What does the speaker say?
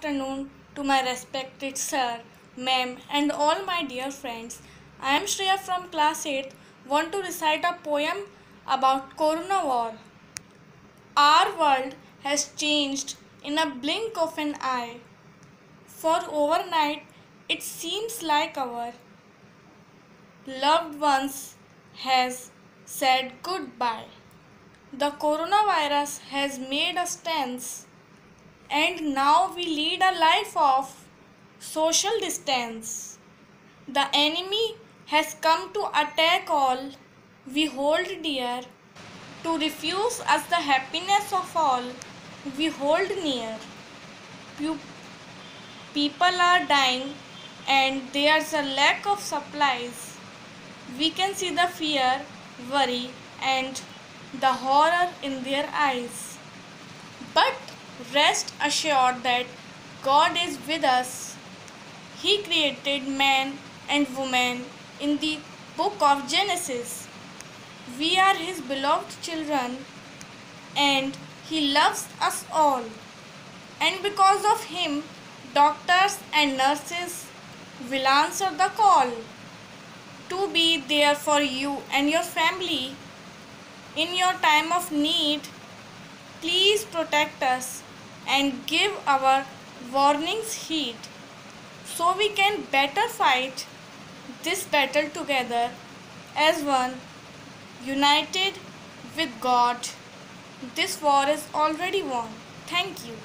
afternoon to my respected sir, ma'am, and all my dear friends. I am Shreya from class 8. Want to recite a poem about Corona War. Our world has changed in a blink of an eye. For overnight, it seems like our loved ones has said goodbye. The coronavirus has made us tense and now we lead a life of social distance. The enemy has come to attack all we hold dear, to refuse us the happiness of all we hold near. People are dying and there's a lack of supplies. We can see the fear, worry, and the horror in their eyes. But rest assured that God is with us. He created man and woman in the book of Genesis. We are His beloved children and He loves us all. And because of Him, doctors and nurses will answer the call to be there for you and your family in your time of need. Please protect us and give our warnings heed so we can better fight this battle together as one united with God. This war is already won. Thank you.